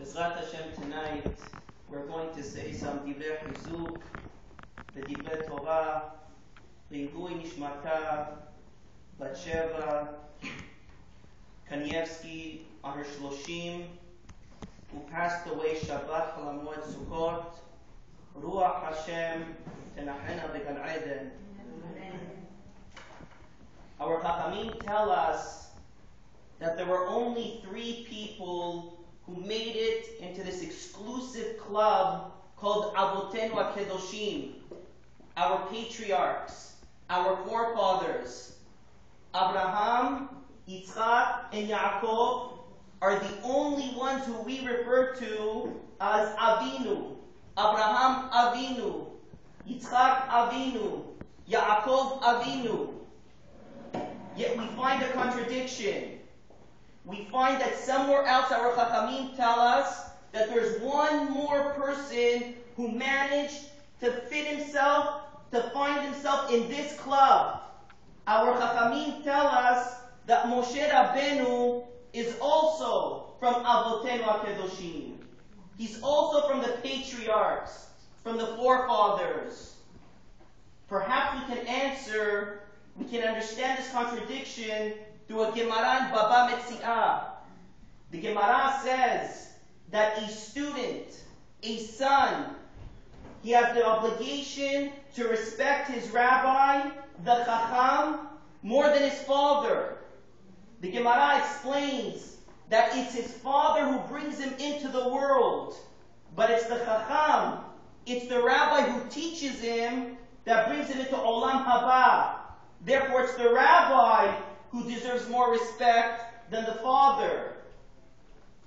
Bezrat Hashem, tonight we're going to say some divrei chizuk, the divrei Torah, Ringui Nishmata, Batsheva, Kanievsky on her Shloshim, who passed away Shabbat Chol HaMoed Sukkot, Ruach Hashem, Tenachena Began Eden. Our Chachamim tell us that there were only three people who made it into this exclusive club called Avotenu HaKedoshim, our patriarchs, our forefathers. Abraham, Yitzchak, and Yaakov are the only ones who we refer to as Avinu. Abraham Avinu, Yitzchak Avinu, Yaakov Avinu. Yet we find a contradiction we find that somewhere else our Chachamim tell us that there's one more person who managed to fit himself, to find himself in this club. Our Chachamim tell us that Moshe Rabbeinu is also from Avotenu HaKedoshim. He's also from the patriarchs, from the forefathers. Perhaps we can answer, we can understand this contradiction through a Gemara in Baba Metziah. The Gemara says that a student, a son, he has the obligation to respect his rabbi, the Chacham, more than his father. The Gemara explains that it's his father who brings him into the world, but it's the Chacham, it's the rabbi who teaches him that brings him into Olam Haba. Therefore, it's the rabbi who deserves more respect than the father.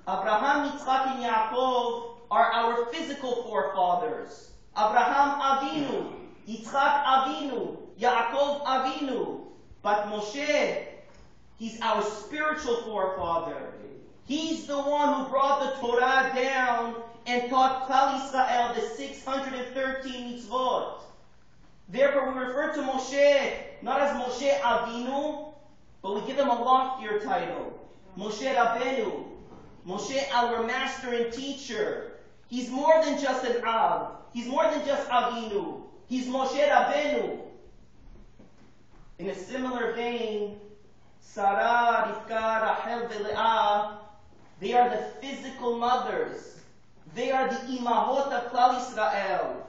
Abraham, Yitzchak, and Yaakov are our physical forefathers. Abraham Avinu, Yitzchak Avinu, Yaakov Avinu. But Moshe, he's our spiritual forefather. He's the one who brought the Torah down and taught Klal Israel the 613 mitzvot. Therefore, we refer to Moshe not as Moshe Avinu, but we give him a loftier title. Moshe Rabbeinu. Moshe, our master and teacher. He's more than just an Av. He's more than just Avinu. He's Moshe Rabbeinu. In a similar vein, Sarah, Rivka, Rachel, Leah, they are the physical mothers. They are the imahot of Klal Israel.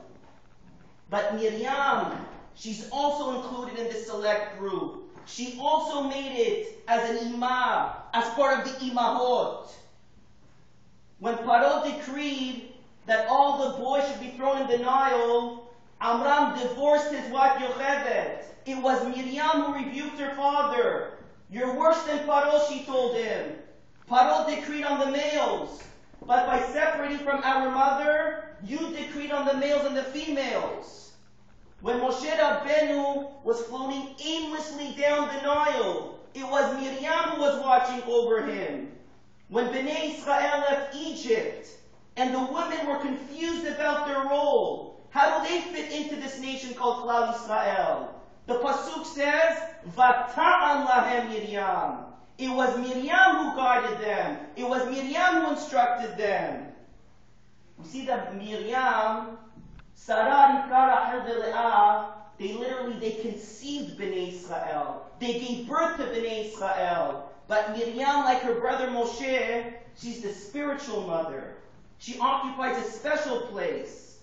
But Miriam, she's also included in this select group. She also made it as an imam, as part of the imahot. When Paro decreed that all the boys should be thrown in the Nile, Amram divorced his wife Yocheved. It was Miriam who rebuked her father. You're worse than Paro, she told him. Paro decreed on the males, but by separating from our mother, you decreed on the males and the females. When Moshe Rabbeinu was floating aimlessly down the Nile, it was Miriam who was watching over him. When Bnei Israel left Egypt, and the women were confused about their role, how do they fit into this nation called Klal Israel? The pasuk says, "Vata'an lahem Miriam." It was Miriam who guided them. It was Miriam who instructed them. We see that Miriam they literally, they conceived Bnei Israel. They gave birth to Bnei Israel. But Miriam, like her brother Moshe, she's the spiritual mother. She occupies a special place.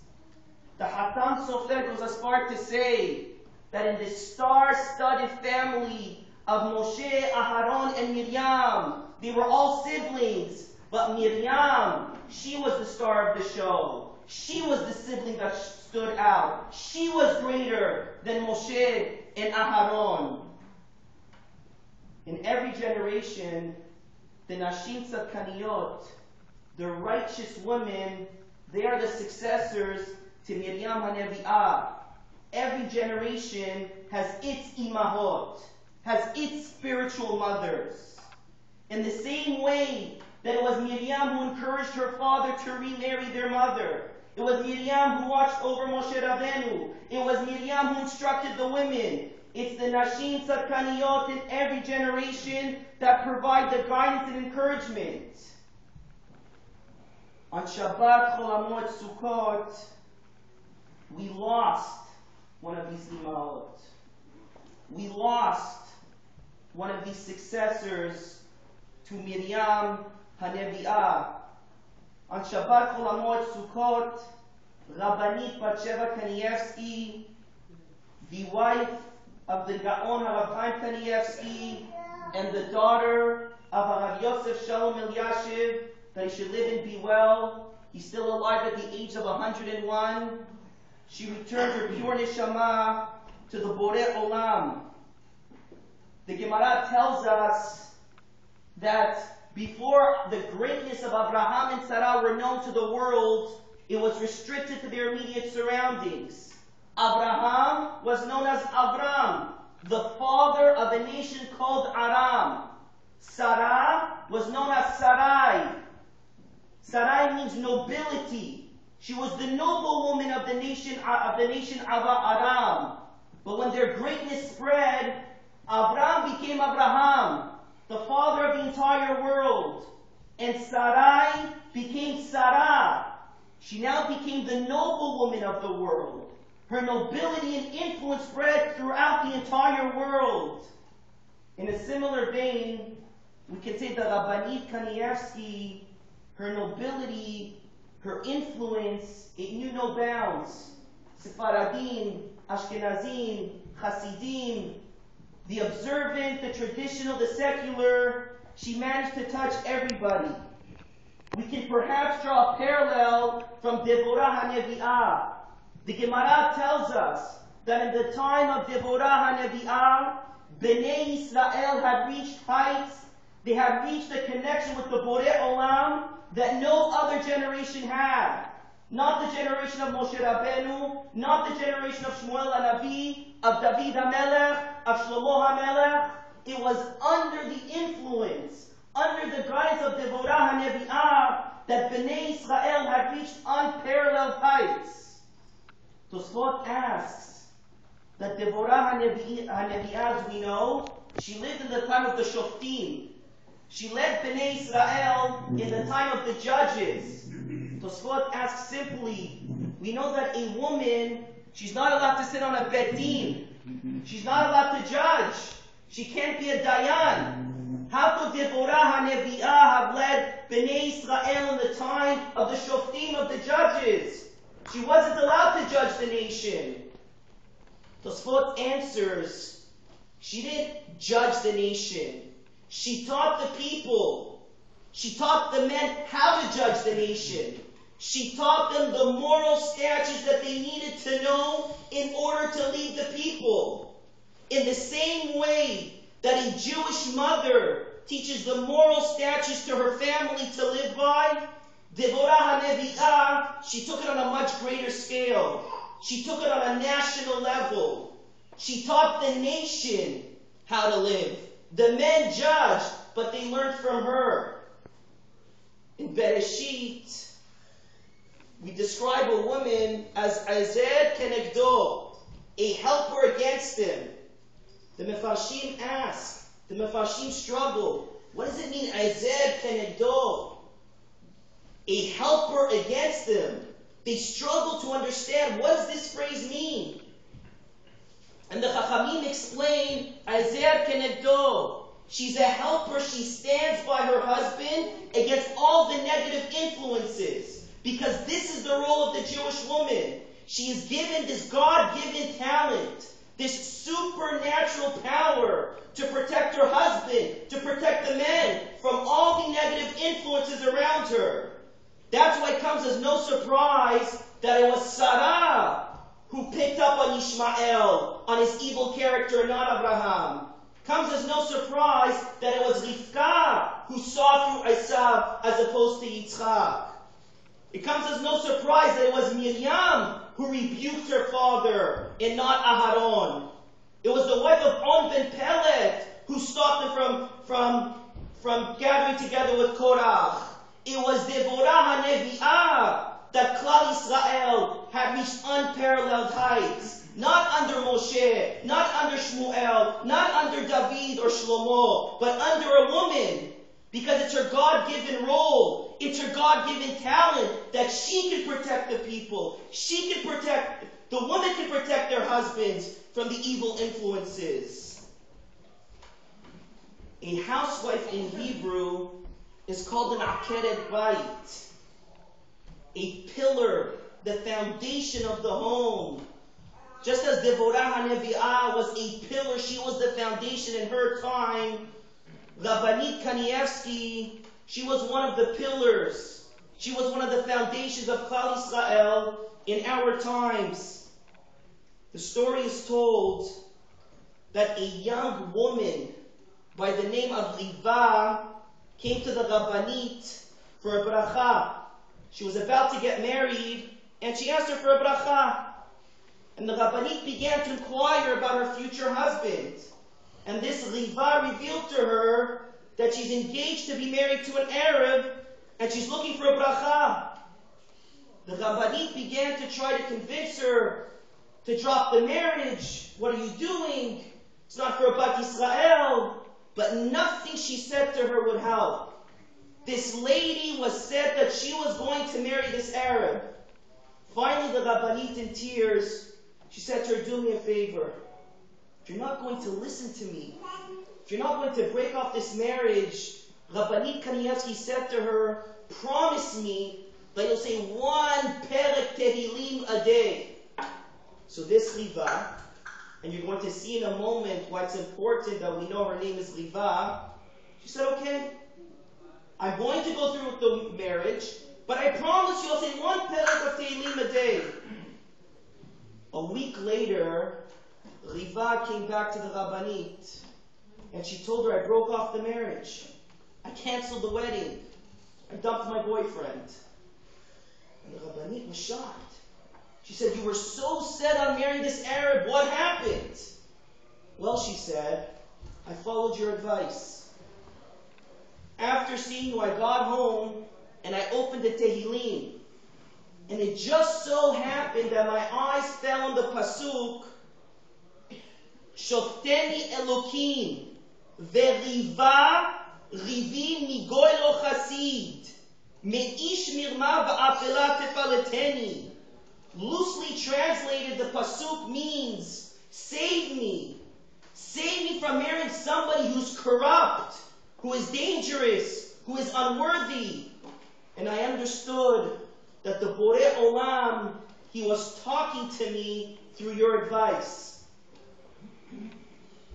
The Chatam Sofer goes as far to say that in this star-studded family of Moshe, Aharon, and Miriam, they were all siblings, but Miriam, she was the star of the show. She was the sibling that stood out. She was greater than Moshe and Aharon. In every generation, the Nashim Tzadkaniyot, the righteous women, they are the successors to Miriam HaNevi'ah. Every generation has its imahot, has its spiritual mothers. In the same way that it was Miriam who encouraged her father to remarry their mother, it was Miriam who watched over Moshe Rabbeinu. It was Miriam who instructed the women. It's the Nashim Tzadkaniyot in every generation that provide the guidance and encouragement. On Shabbat Chol HaMoed Sukkot, we lost one of these imaot. We lost one of these successors to Miriam Hanevi'ah. On Shabbat Chol HaMoed Sukkot, Rabbanit Batsheva Kanievsky, the wife of the Gaon Harav Chaim Kanievsky, and the daughter of Harav Yosef Shalom Elyashiv, that he should live and be well. He's still alive at the age of 101. She returned her pure neshama to the Borei Olam. The Gemara tells us that before the greatness of Abraham and Sarah were known to the world, it was restricted to their immediate surroundings. Abraham was known as Abram, the father of a nation called Aram. Sarah was known as Sarai. Sarai means nobility. She was the noble woman of the nation of the nation of Aram. But when their greatness spread, Abram became Abraham, the father of the entire world. And Sarai became Sarah. She now became the noblewoman of the world. Her nobility and influence spread throughout the entire world. In a similar vein, we can say that Rabbanit Kanievsky, her nobility, her influence, it knew no bounds. Sephardim, Ashkenazim, Hasidim, the observant, the traditional, the secular, she managed to touch everybody. We can perhaps draw a parallel from Deborah HaNevi'ah. The Gemara tells us that in the time of Deborah HaNevi'ah, Bnei Israel had reached heights, they had reached a connection with the Borei Olam that no other generation had. Not the generation of Moshe Rabbeinu, not the generation of Shmuel HaNavi, of David HaMelech, of Shlomo HaMelech. It was under the influence, under the guidance of Deborah HaNevi'ah, that Bnei Israel had reached unparalleled heights. Tosfot asks that Deborah HaNevi'ah, as we know, she lived in the time of the Shoftim. She led Bnei Israel in the time of the judges. Tosfot asks simply, we know that a woman, she's not allowed to sit on a beit din. She's not allowed to judge. She can't be a dayan. How could Deborah HaNevi'ah have led Bnei Israel in the time of the shoftim, of the judges? She wasn't allowed to judge the nation. Tosfot answers, she didn't judge the nation. She taught the people. She taught the men how to judge the nation. She taught them the moral statutes that they needed to know in order to lead the people. In the same way that a Jewish mother teaches the moral statutes to her family to live by, Deborah HaNevi'ah, she took it on a much greater scale. She took it on a national level. She taught the nation how to live. The men judged, but they learned from her. In Bereshit, we describe a woman as Ezer Kenegdo, a helper against him. The Mefarshim ask, the Mefarshim struggle. What does it mean, Ezer Kenegdo? A helper against him. They struggle to understand what does this phrase mean. And the Chachamim explain, Isaiah Kenegdo. She's a helper. She stands by her husband against all the negative influences. Because this is the role of the Jewish woman. She is given this God-given talent, this supernatural power to protect her husband, to protect the men from all the negative influences around her. That's why it comes as no surprise that it was Sarah who picked up on Ishmael, on his evil character, not Abraham. Comes as no surprise that it was Rivka who saw through Esav as opposed to Yitzchak. It comes as no surprise that it was Miriam who rebuked her father and not Aharon. It was the wife of On ben Pelet who stopped them from, from, from gathering together with Korach. It was Deborah HaNevi'ah that Klal Israel had reached unparalleled heights. Not under Moshe, not under Shmuel, not under David or Shlomo, but under a woman. Because it's her God-given role. It's her God-given talent that she can protect the people. She can protect, the woman can protect their husbands from the evil influences. A housewife in Hebrew is called an akeret bait, a pillar, the foundation of the home. Just as Devorah HaNevi'ah was a pillar, she was the foundation in her time. Rabbanit Kanievsky, she was one of the pillars. She was one of the foundations of Klal Israel in our times. The story is told that a young woman by the name of Riva came to the Rabbanit for a bracha. She was about to get married, and she asked her for a bracha. And the Rabbanit began to inquire about her future husband. And this Riva revealed to her that she's engaged to be married to an Arab, and she's looking for a bracha. The Rabbanit began to try to convince her to drop the marriage. What are you doing? It's not for a Bat Israel. But nothing she said to her would help. This lady was said that she was going to marry this Arab. Finally, the Rabbanit in tears, she said to her, do me a favor. If you're not going to listen to me, if you're not going to break off this marriage, Rabbanit Kanievsky said to her, promise me that you'll say one Perek Tehillim a day. So this Riva, and you're going to see in a moment why it's important that we know her name is Riva. She said, okay, I'm going to go through with the marriage, but I promise you I'll say one perek of Tehillim a day. A week later, Riva came back to the Rabbanit, and she told her I broke off the marriage. I canceled the wedding. I dumped my boyfriend. And the Rabbanit was shocked. She said, You were so set on marrying this Arab. What happened? Well, she said, I followed your advice. After seeing you, I got home and I opened the Tehillim. And it just so happened that my eyes fell on the Pasuk, Shofteni Elokim, Veriva Migoy Lo Chasid, Me'ish Mirma Va'apela Tefaleteni. Loosely translated, the pasuk means, save me. Save me from marrying somebody who's corrupt, who is dangerous, who is unworthy. And I understood that the Borei Olam, he was talking to me through your advice.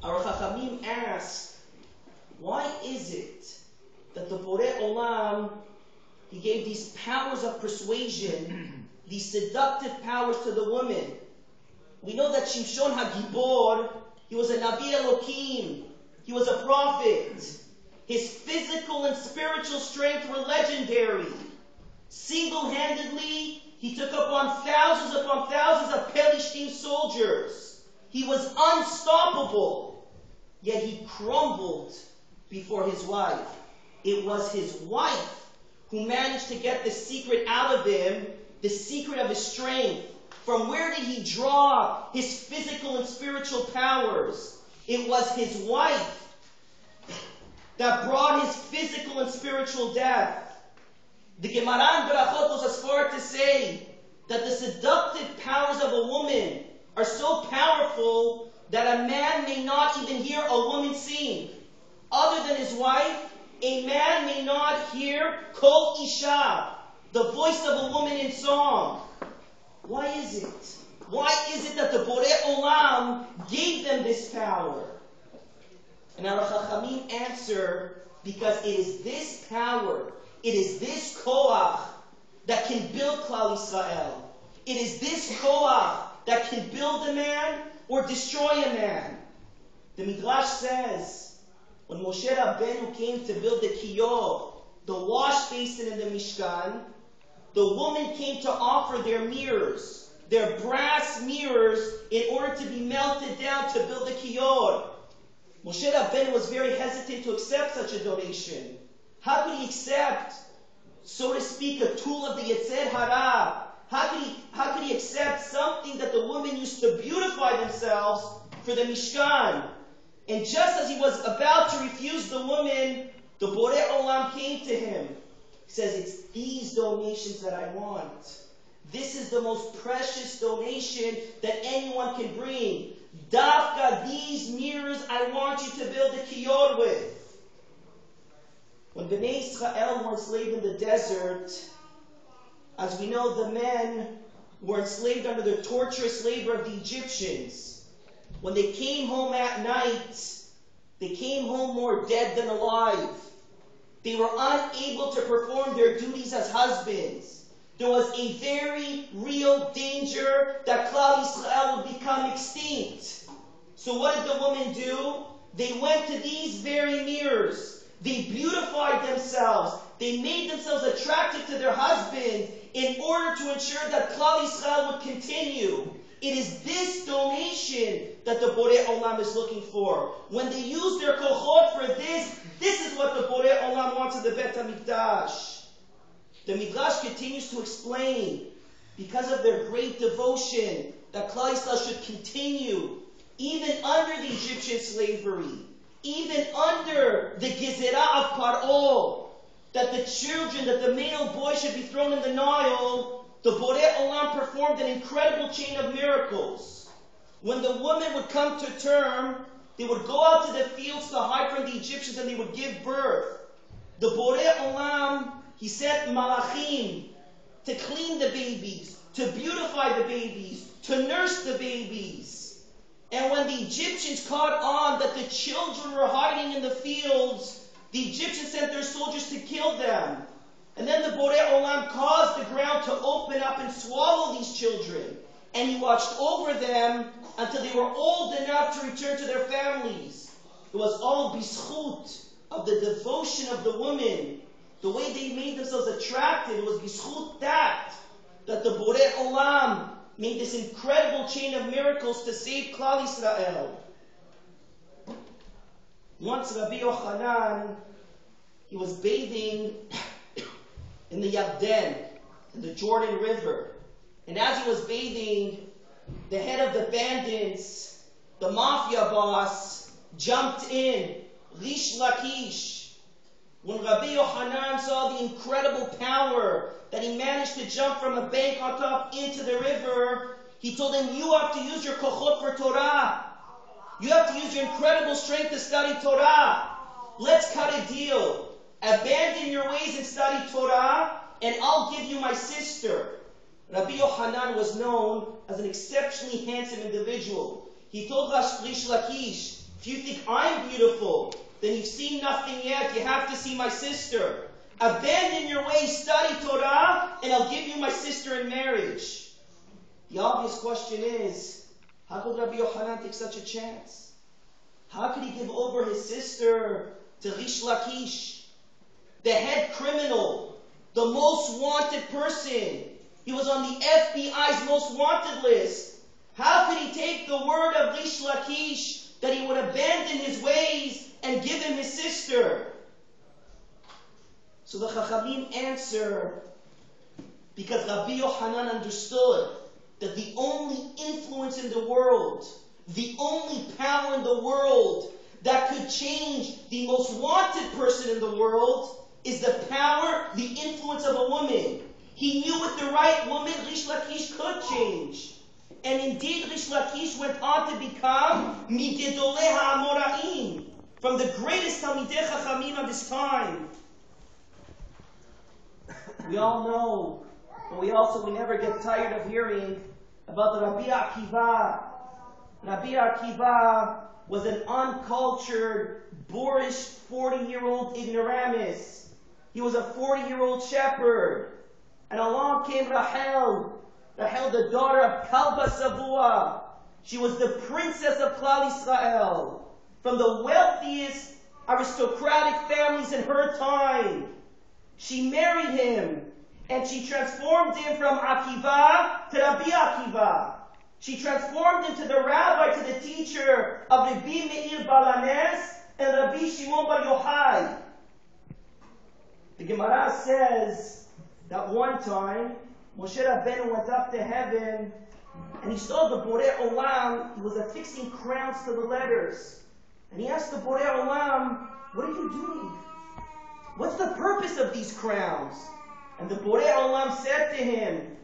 Our Chachamim asked, why is it that the Borei Olam, he gave these powers of persuasion these seductive powers to the woman. We know that Shimshon Hagibor, he was a Nabi Elohim, he was a prophet. His physical and spiritual strength were legendary. Single-handedly, he took upon thousands upon thousands of Pelishtim soldiers. He was unstoppable, yet he crumbled before his wife. It was his wife who managed to get the secret out of him the secret of his strength. From where did he draw his physical and spiritual powers? It was his wife that brought his physical and spiritual death. The Gemara in Berachot goes as far to say that the seductive powers of a woman are so powerful that a man may not even hear a woman sing. Other than his wife, a man may not hear Kol Isha, the voice of a woman in song. Why is it? Why is it that the Borei Olam gave them this power? And our Chachamim answer, because it is this power, it is this Koach that can build Klal Israel. It is this Koach that can build a man or destroy a man. The Midrash says, when Moshe Rabbeinu came to build the Kiyor, the wash basin in the Mishkan, the woman came to offer their mirrors, their brass mirrors, in order to be melted down to build the kiyor. Moshe Rabbeinu was very hesitant to accept such a donation. How could he accept, so to speak, a tool of the Yetzer Hara? How could he, how could he accept something that the women used to beautify themselves for the Mishkan? And just as he was about to refuse the woman, the Borei Olam came to him He says, It's these donations that I want. This is the most precious donation that anyone can bring. Dafka, these mirrors I want you to build a kiyor with. When Bnei Israel were enslaved in the desert, as we know, the men were enslaved under the torturous labor of the Egyptians. When they came home at night, they came home more dead than alive. They were unable to perform their duties as husbands. There was a very real danger that Klal Israel would become extinct. So what did the women do? They went to these very mirrors. They beautified themselves. They made themselves attractive to their husband in order to ensure that Klal Israel would continue. It is this donation that the Borei Olam is looking for. When they use their kochot for this, this is what the Borei Olam wants in the Bet HaMikdash. The Midrash continues to explain, because of their great devotion, that Klal Yisrael should continue, even under the Egyptian slavery, even under the Gezerah of Paro, that the children, that the male boy should be thrown in the Nile, the Borei Olam performed an incredible chain of miracles. When the woman would come to term, they would go out to the fields to hide from the Egyptians and they would give birth. The Borei Olam, he sent malachim to clean the babies, to beautify the babies, to nurse the babies. And when the Egyptians caught on that the children were hiding in the fields, the Egyptians sent their soldiers to kill them. And then the Borei Olam caused the ground to open up and swallow these children. And he watched over them until they were old enough to return to their families. It was all bischut of the devotion of the women. The way they made themselves attractive, was bischut that, that the Borei Olam made this incredible chain of miracles to save Klal Israel. Once Rabbi Yochanan, he was bathing in the Yarden, in the Jordan River. And as he was bathing, the head of the bandits, the mafia boss, jumped in, Rish Lakish. When Rabbi Yochanan saw the incredible power that he managed to jump from a bank on top into the river, he told him, You have to use your kochot for Torah. You have to use your incredible strength to study Torah. Let's cut a deal. Abandon your ways and study Torah, and I'll give you my sister. Rabbi Yohanan was known as an exceptionally handsome individual. He told Rish Lakish, if you think I'm beautiful, then you've seen nothing yet. You have to see my sister. Abandon your ways, study Torah, and I'll give you my sister in marriage. The obvious question is, how could Rabbi Yochanan take such a chance? How could he give over his sister to Rish Lakish? the head criminal, the most wanted person. He was on the FBI's most wanted list. How could he take the word of Rish Lakish that he would abandon his ways and give him his sister? So the Chachamim answer, because Rabbi Yochanan understood that the only influence in the world, the only power in the world that could change the most wanted person in the world is the power, the influence of a woman. He knew with the right woman, Rish Lakish could change. And indeed, Rish Lakish went on to become Migedoleh HaAmoraim, from the greatest Talmidei Chachamim of his time. We all know, but we also, we never get tired of hearing about the Rabbi Akiva. Rabbi Akiva was an uncultured, boorish 40-year-old ignoramus. He was a 40 year old shepherd. And along came Rahel, Rahel, the daughter of Kalba Savua. She was the princess of Klal Israel, from the wealthiest aristocratic families in her time. She married him, and she transformed him from Akiva to Rabbi Akiva. She transformed him to the rabbi, to the teacher of Rabbi Meir Baal HaNes and Rabbi Shimon Bar Yochai. The Gemara says that one time Moshe Rabbeinu went up to heaven and he saw the Borei Olam. He was affixing crowns to the letters. And he asked the Borei Olam, What are you doing? What's the purpose of these crowns? And the Borei Olam said to him,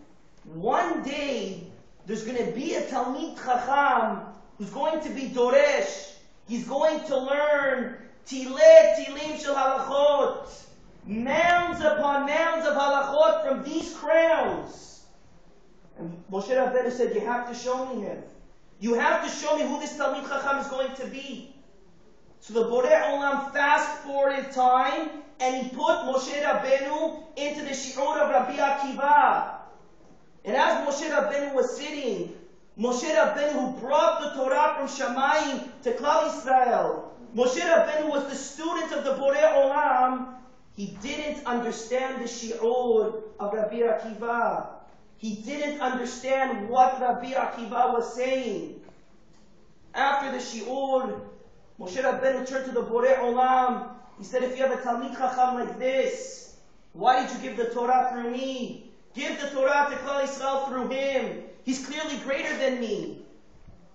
one day there's going to be a Talmid Chacham who's going to be Doresh. He's going to learn Tilet Tilim Shel Halachot. Mounds upon mounds of halachot from these crowns. And Moshe Rabbeinu said, you have to show me him. You have to show me who this Talmid Chacham is going to be. So the Borei Olam fast forwarded time and he put Moshe Rabbeinu into the Shi'ur of Rabbi Akiva. And as Moshe Rabbeinu was sitting, Moshe Rabbeinu who brought the Torah from Shamayim to Klal Israel, Moshe Rabbeinu was the student of the Borei Olam, he didn't understand the Shi'ur of Rabbi Akiva. He didn't understand what Rabbi Akiva was saying. After the Shi'ur, Moshe Rabbeinu turned to the Borei Olam. He said, if you have a Talmid Chacham like this, why did you give the Torah through me? Give the Torah to Klal Yisrael through him. He's clearly greater than me.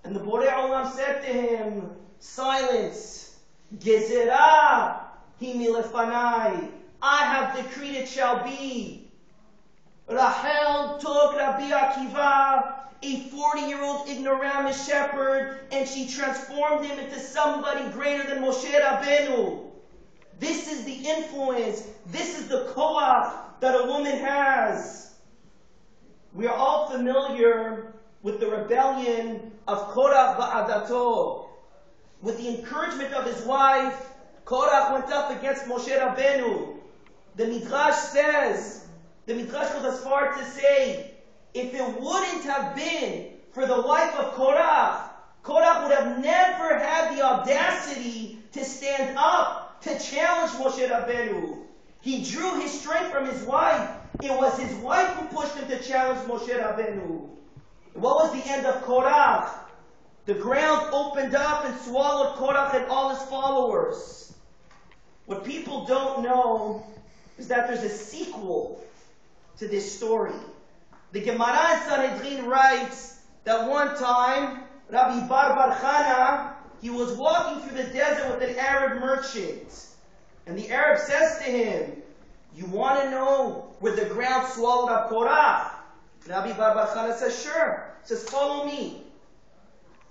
And the Borei Olam said to him, silence. Gezerah himilefanai. I have decreed it shall be. Rachel took Rabbi Akiva, a 40-year-old ignoramus shepherd, and she transformed him into somebody greater than Moshe Rabbeinu. This is the influence, this is the koach that a woman has. We are all familiar with the rebellion of Korach Ba'adato. With the encouragement of his wife, Korach went up against Moshe Rabbeinu. The Midrash says, the Midrash goes as far to say, if it wouldn't have been for the wife of Korach, Korach would have never had the audacity to stand up to challenge Moshe Rabbeinu. He drew his strength from his wife. It was his wife who pushed him to challenge Moshe Rabbeinu. What was the end of Korach? The ground opened up and swallowed Korach and all his followers. What people don't know is that there's a sequel to this story. The Gemara in Sanhedrin writes that one time Rabbi Bar he was walking through the desert with an Arab merchant. And the Arab says to him, you want to know where the ground swallowed up Korah? Rabbi Bar Bar says, sure. He says, follow me.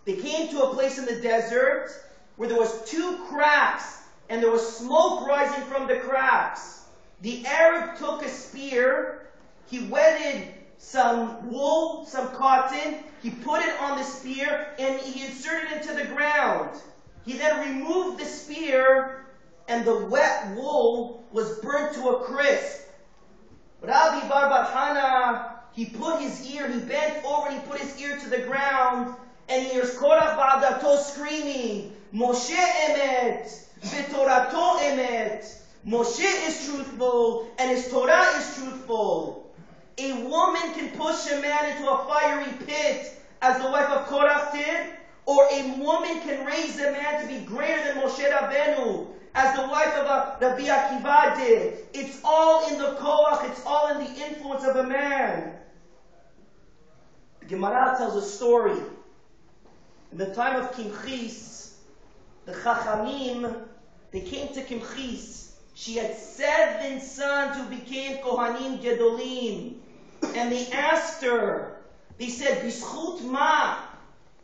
They came to a place in the desert where there was two cracks and there was smoke rising from the cracks. The Arab took a spear, he wetted some wool, some cotton, he put it on the spear, and he inserted it into the ground. He then removed the spear, and the wet wool was burnt to a crisp. Rabbi Bar Bar Hana, he put his ear, he bent over and he put his ear to the ground, and he hears Korach Ba'adato screaming, Moshe Emet, V'Torato Emet. Moshe is truthful, and his Torah is truthful. A woman can push a man into a fiery pit, as the wife of Korach did, or a woman can raise a man to be greater than Moshe Rabbeinu, as the wife of a, Rabbi Akiva did. It's all in the koach, it's all in the influence of a man. The Gemara tells a story. In the time of Kimchis, the Chachamim, they came to Kimchis. She had seven sons who became Kohanim Gedolim. And they asked her, they said, Bishchut ma,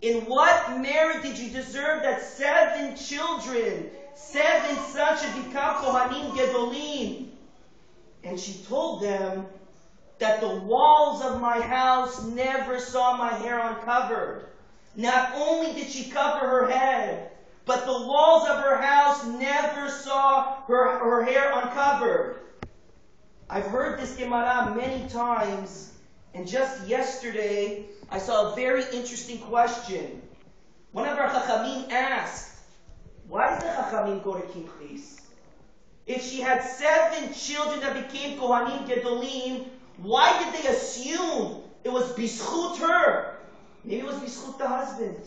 in what merit did you deserve that seven children, seven should become Kohanim Gedolim? And she told them that the walls of my house never saw my hair uncovered. Not only did she cover her head, but the walls of her house never saw her, her hair uncovered. I've heard this Gemara many times, and just yesterday I saw a very interesting question. One of our Chachamim asked, why does the Chachamim go to Kimchis? If she had seven children that became Kohanim Gedolim, why did they assume it was Bishchut her? Maybe it was Bishchut the husband.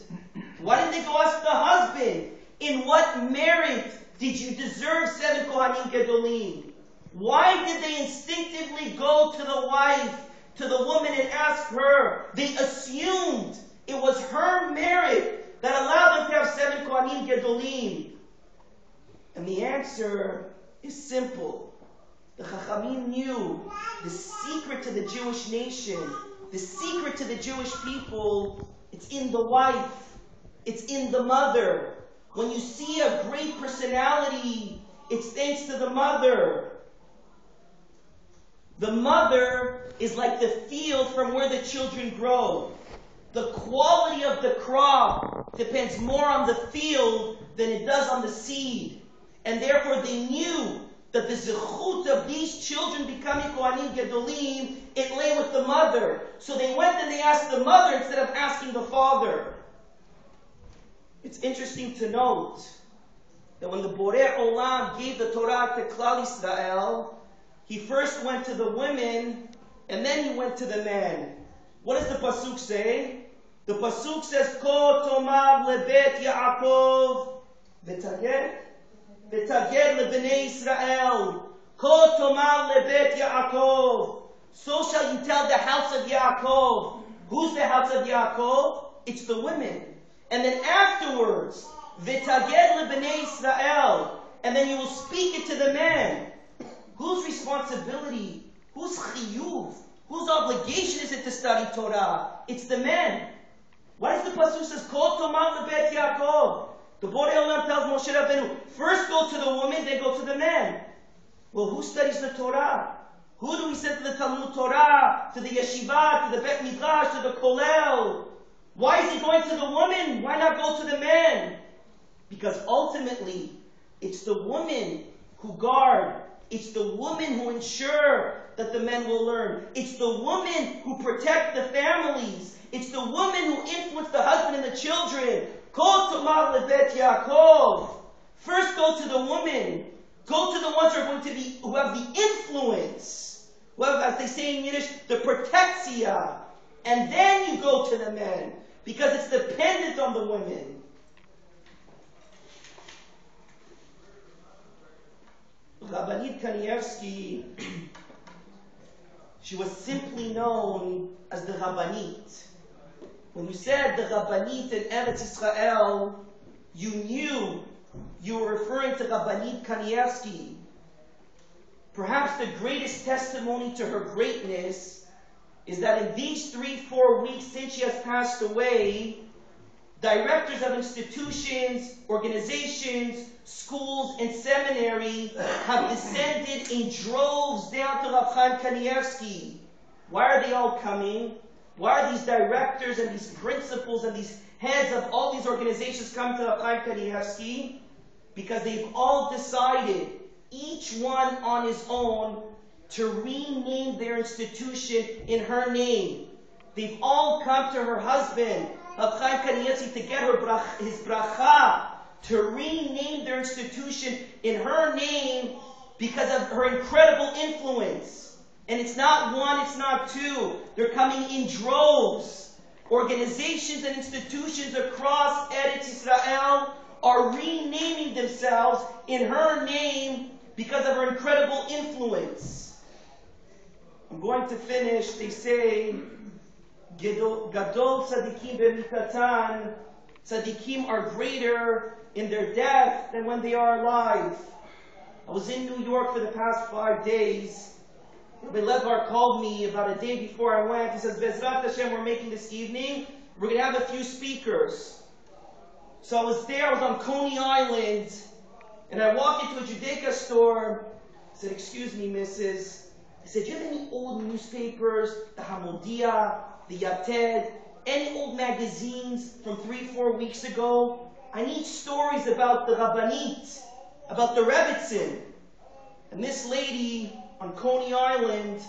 Why didn't they go ask the husband, in what merit did you deserve seven Kohanim Gedolim? Why did they instinctively go to the wife, to the woman and ask her? They assumed it was her merit that allowed them to have seven Kohanim Gedolim. And the answer is simple. The Chachamim knew the secret to the Jewish nation, the secret to the Jewish people, it's in the wife, it's in the mother. When you see a great personality, it's thanks to the mother. The mother is like the field from where the children grow. The quality of the crop depends more on the field than it does on the seed. And therefore they knew that the zechut of these children becoming Kohanim Gedolim, it lay with the mother. So they went and they asked the mother instead of asking the father. It's interesting to note that when the Borei Olam gave the Torah to Klal Israel, he first went to the women and then he went to the men. What does the pasuk say? The pasuk says, "Ko tomar lebet Yaakov v'taged v'taged lebnei Israel." Ko tomar lebet Yaakov. So shall you tell the house of Yaakov. Who's the house of Yaakov? It's the women. And then afterwards, v'taged lebnei Israel. And then you will speak it to the men. Whose responsibility? Whose chiyuv? Whose obligation is it to study Torah? It's the men. Why does the pasuk says Ko Tomar Lebet Yaakov? The Borei Olam tells Moshe Rabbeinu, first go to the woman, then go to the men. Well, who studies the Torah? Who do we send to the Talmud Torah, to the yeshiva, to the Bet Midrash, to the Kollel? Why is he going to the woman? Why not go to the men? Because ultimately, it's the women who guard. It's the women who ensure that the men will learn. It's the women who protect the families. It's the woman who influence the husband and the children. Go to Lebet Yaakov. First go to the woman. Go to the ones who are going to be, who have the influence. Who have, as they say in Yiddish, the protexia. And then you go to the men. Because it's dependent on the women. Rabbanit Kanievsky, she was simply known as the Rabbanit. When you said the Rabbanit in Eretz Israel, you knew you were referring to Rabbanit Kanievsky. Perhaps the greatest testimony to her greatness is that in these three, four weeks since she has passed away, directors of institutions, organizations, schools, and seminary have descended in droves down to Rav Chaim Kanievsky. Why are they all coming? Why are these directors and these principals and these heads of all these organizations coming to Rav Chaim Kanievsky? Because they've all decided, each one on his own, to rename their institution in her name. They've all come to her husband, Rav Chaim Kanievsky, to get her brach, his bracha to rename their institution in her name because of her incredible influence. And it's not one, it's not two. They're coming in droves. Organizations and institutions across Eretz Israel are renaming themselves in her name because of her incredible influence. I'm going to finish. They say, Gadol tzadikim b'mitatan, tzadikim are greater in their death than when they are alive. I was in New York for the past five days. Rabbi Levar called me about a day before I went. He says, Bezrat Hashem, we're making this evening. We're going to have a few speakers. So I was there, I was on Coney Island, and I walked into a Judaica store. I said, excuse me, missus. I said, do you have any old newspapers, the Hamodia, the Yated, any old magazines from three, four weeks ago? I need stories about the Rabbanit, about the Rebbitzin. And this lady on Coney Island,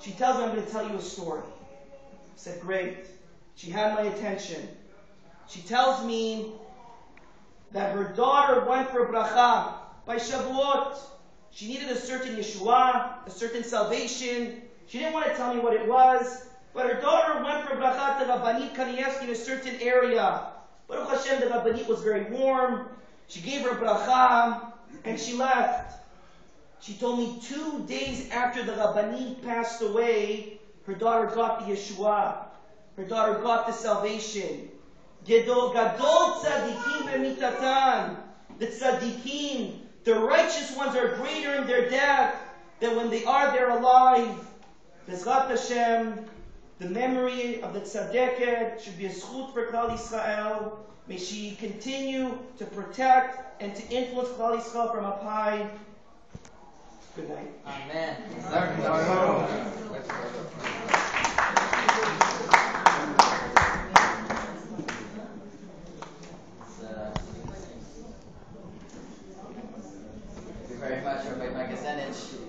she tells me, I'm going to tell you a story. I said, great. She had my attention. She tells me that her daughter went for bracha by Shavuot. She needed a certain Yeshua, a certain salvation. She didn't want to tell me what it was, but her daughter went for bracha to Rabbanit Kanievsky in a certain area. Baruch Hashem, the Rabbanit was very warm. She gave her bracha, and she left. She told me two days after the Rabbanit passed away, her daughter got the Yeshua. Her daughter got the salvation. Gadol, tzadikim b'mitatan. The tzadikim, The righteous ones are greater in their death than when they are there alive. Bezrat Hashem, the memory of the tzaddiket should be a zchut for Klal Yisrael. May she continue to protect and to influence Klal Yisrael from up high. Good night. Amen. Thank you very much, Rabbi